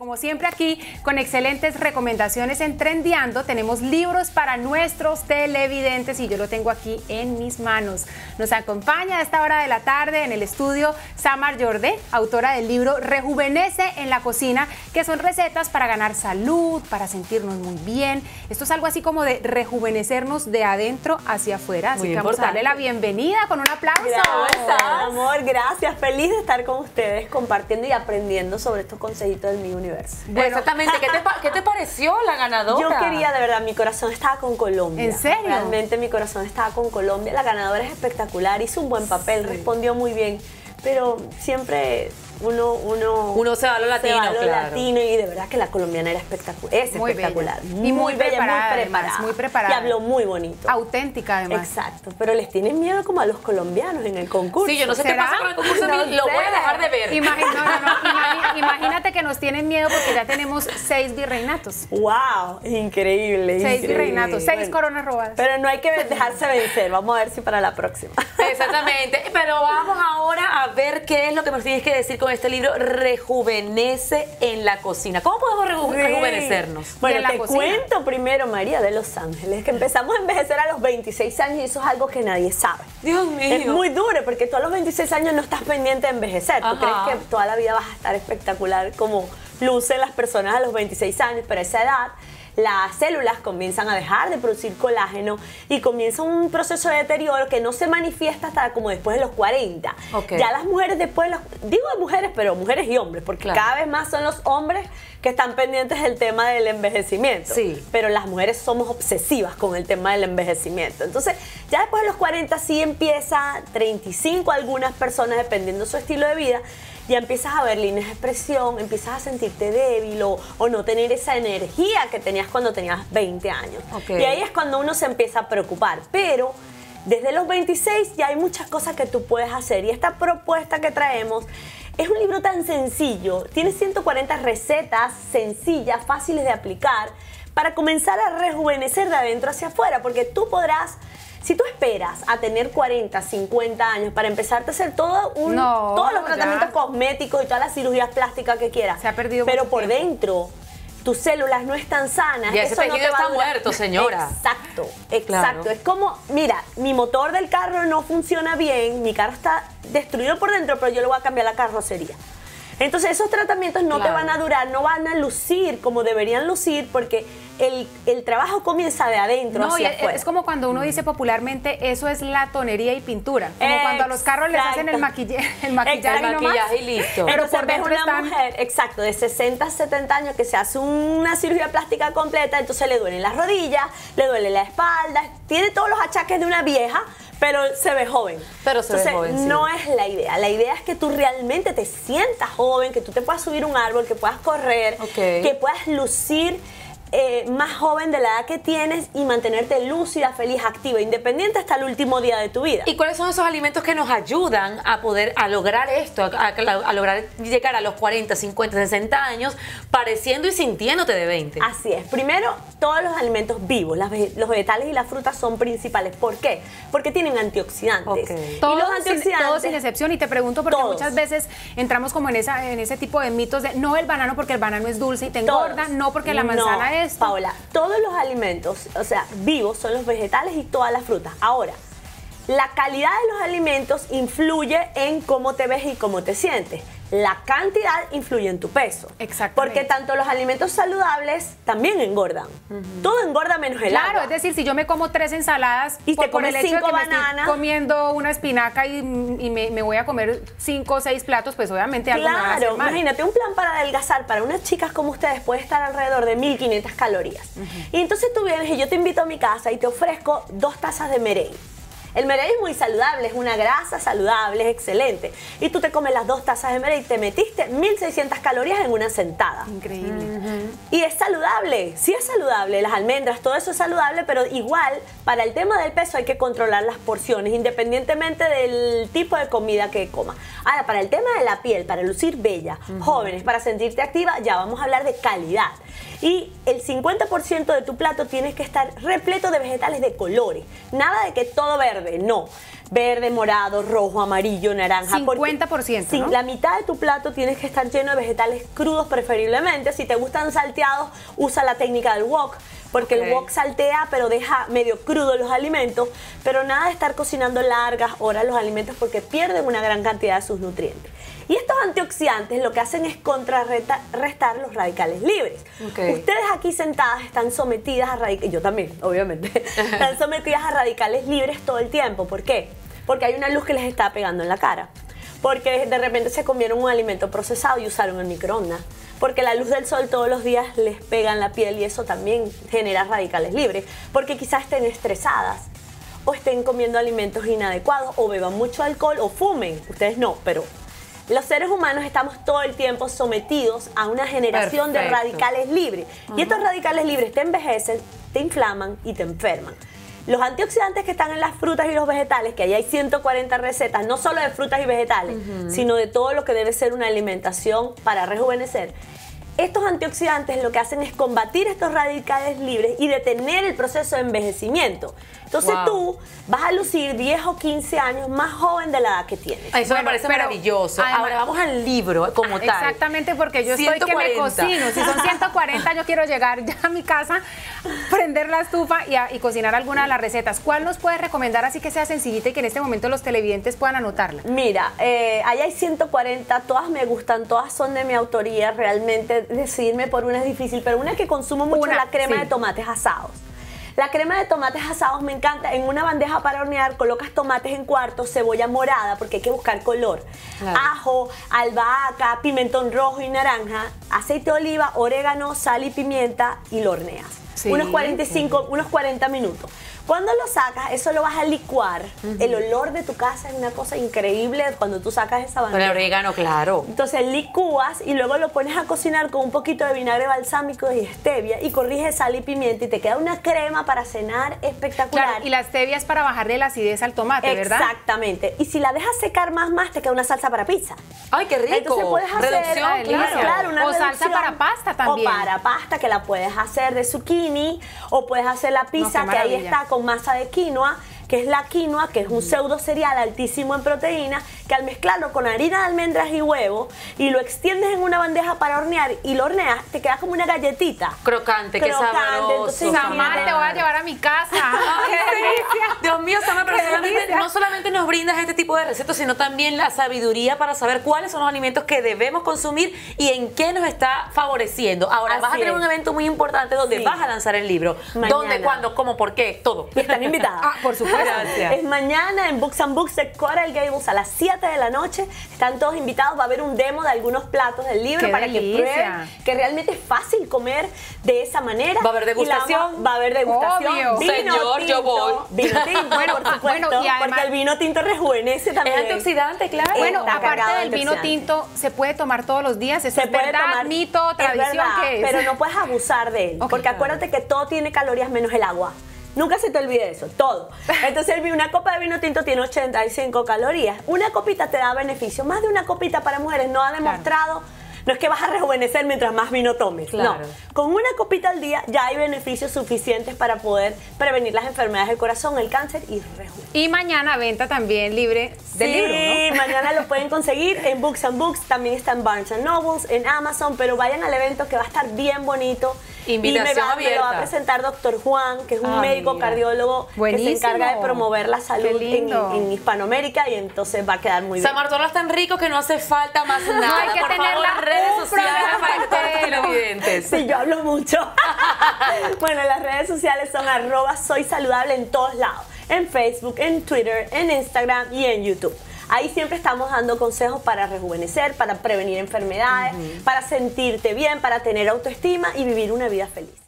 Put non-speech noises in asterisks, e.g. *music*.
como siempre aquí, con excelentes recomendaciones en Trendiando, tenemos libros para nuestros televidentes y yo lo tengo aquí en mis manos. Nos acompaña a esta hora de la tarde en el estudio Samar Jorde, autora del libro Rejuvenece en la cocina, que son recetas para ganar salud, para sentirnos muy bien. Esto es algo así como de rejuvenecernos de adentro hacia afuera. Así que vamos a darle la bienvenida con un aplauso. Gracias, amor, gracias. Feliz de estar con ustedes compartiendo y aprendiendo sobre estos consejitos del mi universo. Bueno, Exactamente. ¿Qué te, ¿Qué te, pareció la ganadora? Yo quería, de verdad, mi corazón estaba con Colombia. ¿En serio? Realmente mi corazón estaba con Colombia. La ganadora es espectacular, hizo un buen papel, respondió muy bien. Pero siempre uno, uno, uno se va a lo latino, se va a lo latino y de verdad que la colombiana era espectacular, es muy espectacular. Bella. y muy, bella, preparada, muy preparada, muy preparada. Y habló muy bonito. Auténtica además. Exacto, pero les tienen miedo como a los colombianos en el concurso. Sí, yo no sé qué pasa con el concurso, no lo sé. voy a dejar de ver. Imagina, no, no, imagínate que nos tienen miedo porque ya tenemos seis virreinatos. ¡Wow! Increíble. Seis increíble. virreinatos, seis bueno, coronas robadas. Pero no hay que dejarse vencer, vamos a ver si para la próxima. Exactamente, pero vamos a ver qué es lo que nos tienes que decir con este libro, rejuvenece en la cocina. ¿Cómo podemos reju sí. rejuvenecernos? Bueno, te cocina? cuento primero, María de Los Ángeles, que empezamos a envejecer a los 26 años y eso es algo que nadie sabe. Dios mío. Es muy duro porque tú a los 26 años no estás pendiente de envejecer. Ajá. Tú crees que toda la vida vas a estar espectacular como lucen las personas a los 26 años, pero a esa edad las células comienzan a dejar de producir colágeno y comienza un proceso de deterioro que no se manifiesta hasta como después de los 40. Okay. Ya las mujeres después, de los, digo de mujeres, pero mujeres y hombres, porque claro. cada vez más son los hombres que están pendientes del tema del envejecimiento. Sí. Pero las mujeres somos obsesivas con el tema del envejecimiento. Entonces, ya después de los 40 sí empieza, 35 algunas personas, dependiendo de su estilo de vida, ya empiezas a ver líneas de expresión, empiezas a sentirte débil o, o, no tener esa energía que tenías cuando tenías 20 años. Okay. Y ahí es cuando uno se empieza a preocupar. Pero desde los 26 ya hay muchas cosas que tú puedes hacer. Y esta propuesta que traemos es un libro tan sencillo. Tiene 140 recetas sencillas, fáciles de aplicar, para comenzar a rejuvenecer de adentro hacia afuera. Porque tú podrás si tú esperas a tener 40, 50 años para empezarte a hacer todo un, no, todos los tratamientos ya. cosméticos y todas las cirugías plásticas que quieras, se ha perdido pero por tiempo. dentro tus células no están sanas. Y ese eso tejido no te va está muerto, señora. Exacto, exacto. Claro. Es como, mira, mi motor del carro no funciona bien, mi carro está destruido por dentro, pero yo le voy a cambiar la carrocería. Entonces esos tratamientos no Claro. te van a durar, no van a lucir como deberían lucir porque el, el trabajo comienza de adentro No, y hacia es, afuera. es como cuando uno dice popularmente, eso es la tonería y pintura. Como cuando a los carros les hacen el, maquilla, el maquillaje, El nomás, maquillaje y listo. Pero Entonces por ves una están... mujer, exacto, de 60, 70 años que se hace una cirugía plástica completa, entonces le duelen las rodillas, le duele la espalda, tiene todos los achaques de una vieja, pero se ve joven. Pero se ve joven, sí. no es la idea. La idea es que tú realmente te sientas joven, que tú te puedas subir un árbol, que puedas correr, que puedas lucir eh, más joven de la edad que tienes y mantenerte lúcida, feliz, activa, independiente hasta el último día de tu vida. ¿Y cuáles son esos alimentos que nos ayudan a poder a lograr esto, a, a- a lograr llegar a los 40, 50, 60 años pareciendo y sintiéndote de 20? Así es. Primero, todos los alimentos vivos, las los vegetales y las frutas son principales. ¿Por qué? Porque tienen antioxidantes. Ok. Y Todos los sin, antioxidantes. todos sin excepción y te pregunto porque Todos. muchas veces entramos como en esa en ese tipo de mitos de no el banano porque el banano es dulce y te Todos. engorda, no porque la manzana No, es Paola, todos los alimentos, o sea, vivos son los vegetales y todas las frutas. Ahora, la calidad de los alimentos influye en cómo te ves y cómo te sientes. La cantidad influye en tu peso. Exactamente. Porque tanto los alimentos saludables también engordan. Todo engorda menos el Claro, agua. es decir, si yo me como tres ensaladas Y te por, por comes el hecho de cinco que me estoy bananas. comiendo una espinaca y, y me, me voy a comer cinco o seis platos, pues obviamente algo me va a hacer Claro, mal. imagínate, un plan para adelgazar para unas chicas como ustedes puede estar alrededor de 1500 calorías. Y entonces tú vienes y yo te invito a mi casa y te ofrezco dos tazas de merengue. El merengue es muy saludable, es una grasa saludable, es excelente. Y tú te comes las dos tazas de merengue y te metiste 1600 calorías en una sentada. Increíble. Y es saludable, sí es saludable, las almendras, todo eso es saludable, pero igual para el tema del peso hay que controlar las porciones, independientemente del tipo de comida que comas. Ahora, para el tema de la piel, para lucir bella, jóvenes, para sentirte activa, ya vamos a hablar de calidad. Y el 50% de tu plato tienes que estar repleto de vegetales de colores, nada de que todo verde, no. Verde, morado, rojo, amarillo, naranja. porque 50%, Sí, ¿no? la mitad de tu plato tienes que estar lleno de vegetales crudos preferiblemente. Si te gustan salteados, usa la técnica del wok. Porque el wok saltea, pero deja medio crudo los alimentos. Pero nada de estar cocinando largas horas los alimentos porque pierden una gran cantidad de sus nutrientes. Y estos antioxidantes lo que hacen es contrarrestar los radicales libres. Ustedes aquí sentadas están sometidas a radicales, yo también, obviamente, *laughs* están sometidas a radicales libres todo el tiempo. ¿Por qué? Porque hay una luz que les está pegando en la cara. Porque de repente se comieron un alimento procesado y usaron el microondas. Porque la luz del sol todos los días les pega en la piel y eso también genera radicales libres. Porque quizás estén estresadas o estén comiendo alimentos inadecuados o beban mucho alcohol o fumen. Ustedes no, pero los seres humanos estamos todo el tiempo sometidos a una generación de radicales libres. Y estos radicales libres te envejecen, te inflaman y te enferman. Los antioxidantes que están en las frutas y los vegetales, que ahí hay 140 recetas, no solo de frutas y vegetales, sino de todo lo que debe ser una alimentación para rejuvenecer. Estos antioxidantes lo que hacen es combatir estos radicales libres y detener el proceso de envejecimiento. Entonces Wow. tú vas a lucir 10 o 15 años más joven de la edad que tienes. Eso me parece pero maravilloso. además- Ahora vamos al libro como tal. Exactamente, porque yo estoy que me 140. cocino. Si son 140, yo quiero llegar ya a mi casa, prender la estufa y, a- y cocinar alguna de las recetas. ¿Cuál nos puedes recomendar así que sea sencillita y que en este momento los televidentes puedan anotarla? Mira, eh, ahí hay 140, todas me gustan, todas son de mi autoría. Realmente decidirme por una es difícil, pero una que consumo mucho Una, es la crema sí. de tomates asados. La crema de tomates asados me encanta. En una bandeja para hornear colocas tomates en cuartos, cebolla morada, porque hay que buscar color. Claro. Ajo, albahaca, pimentón rojo y naranja, aceite de oliva, orégano, sal y pimienta y lo horneas. Sí. Unos 45, unos 40 minutos. Cuando lo sacas, eso lo vas a licuar. El olor de tu casa es una cosa increíble cuando tú sacas esa Con el bandeja. orégano, claro. Entonces licúas y luego lo pones a cocinar con un poquito de vinagre balsámico y stevia y corriges sal y pimienta y te queda una crema para cenar espectacular. Claro, y la stevia es para bajarle la acidez al tomate, ¿verdad? Exactamente. Y si la dejas secar más, más, te queda una salsa para pizza. Ay, qué rico. Entonces puedes hacer Reducción, claro. claro, una O salsa para pasta también. O para pasta que la puedes hacer de zucchini o puedes hacer la pizza que ahí está con masa de quinoa, que es la quinoa, que es un pseudo cereal altísimo en proteína, que al mezclarlo con harina de almendras y huevo y lo extiendes en una bandeja para hornear y lo horneas, te queda como una galletita. Crocante, qué Crocante, sabroso. entonces Samar, te voy a llevar a mi casa. *laughs* Dios mío, Sama, pero solamente- no solamente nos brindas este tipo de recetas, sino también la sabiduría para saber cuáles son los alimentos que debemos consumir y en qué nos está favoreciendo. Ahora, vas a tener es. un evento muy importante donde Sí. vas a lanzar el libro. Mañana. ¿Dónde, cuándo, cómo, por qué? Todo. Y están invitadas. *laughs* Ah, por supuesto. Gracias. Es mañana en Books and Books de Coral Gables a las 7 de la noche. Están todos invitados. Va a haber un demo de algunos platos del libro ¡Qué para delicia! que prueben que realmente es fácil comer de esa manera. Va a haber degustación. Va a haber degustación. Obvio. Vino Señor, yo tinto, voy. Vino tinto, *laughs* Bueno, por ah, supuesto. bueno, y además- porque el vino tinto rejuvenece también. Es antioxidante, claro. Bueno, Está aparte de del vino tinto, ¿se puede tomar todos los días? ¿Eso Se es puede verdad, tomar. mito, es tradición? verdad, ¿Qué es? Pero no puedes abusar de él. Porque claro. acuérdate que todo tiene calorías menos el agua. Nunca se te olvide eso, todo. *laughs* Entonces, una copa de vino tinto tiene 85 calorías. Una copita te da beneficio. Más de una copita para mujeres no ha demostrado. No es que vas a rejuvenecer mientras más vino tomes. Claro. No. Con una copita al día ya hay beneficios suficientes para poder prevenir las enfermedades del corazón, el cáncer y rejuvenecer. Y mañana venta también libre del sí, libro, ¿no? *laughs* mañana lo pueden conseguir en Books and Books, también está en Barnes and Nobles, en Amazon, pero vayan al evento que va a estar bien bonito. Invitación y me, va, me lo va a abierta. presentar doctor Juan, que es un Ah, médico mira. cardiólogo que se encarga de promover la salud en, Hispanoamérica y entonces va a quedar muy bien. Samar, tú hablas tan rico que no hace falta más *laughs* nada. hay que Por tener favor, la- redes sociales para televidentes. Sí, yo hablo mucho. *laughs* bueno, las redes sociales son arroba soy saludable en todos lados. En Facebook, en Twitter, en Instagram y en YouTube. Ahí siempre estamos dando consejos para rejuvenecer, para prevenir enfermedades, para sentirte bien, para tener autoestima y vivir una vida feliz.